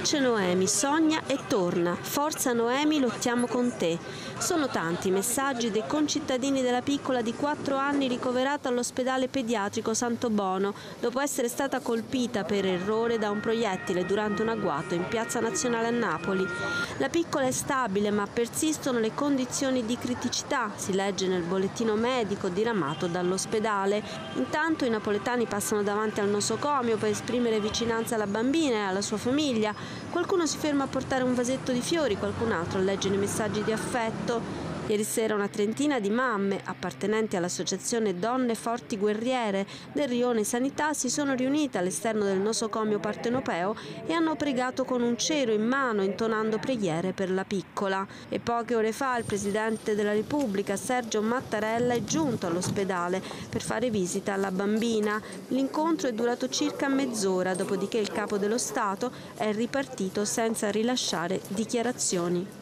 Dolce Noemi, sogna e torna. Forza Noemi, lottiamo con te. Sono tanti i messaggi dei concittadini della piccola di 4 anni ricoverata all'ospedale pediatrico Santo Bono dopo essere stata colpita per errore da un proiettile durante un agguato in Piazza Nazionale a Napoli. La piccola è stabile ma persistono le condizioni di criticità, si legge nel bollettino medico diramato dall'ospedale. Intanto i napoletani passano davanti al nosocomio per esprimere vicinanza alla bambina e alla sua famiglia. Qualcuno si ferma a portare un vasetto di fiori, qualcun altro legge i messaggi di affetto. Ieri sera una trentina di mamme appartenenti all'associazione Donne Forti Guerriere del Rione Sanità si sono riunite all'esterno del nosocomio partenopeo e hanno pregato con un cero in mano intonando preghiere per la piccola. E poche ore fa il Presidente della Repubblica Sergio Mattarella è giunto all'ospedale per fare visita alla bambina. L'incontro è durato circa mezz'ora, dopodiché il Capo dello Stato è ripartito senza rilasciare dichiarazioni.